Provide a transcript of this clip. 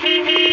TV.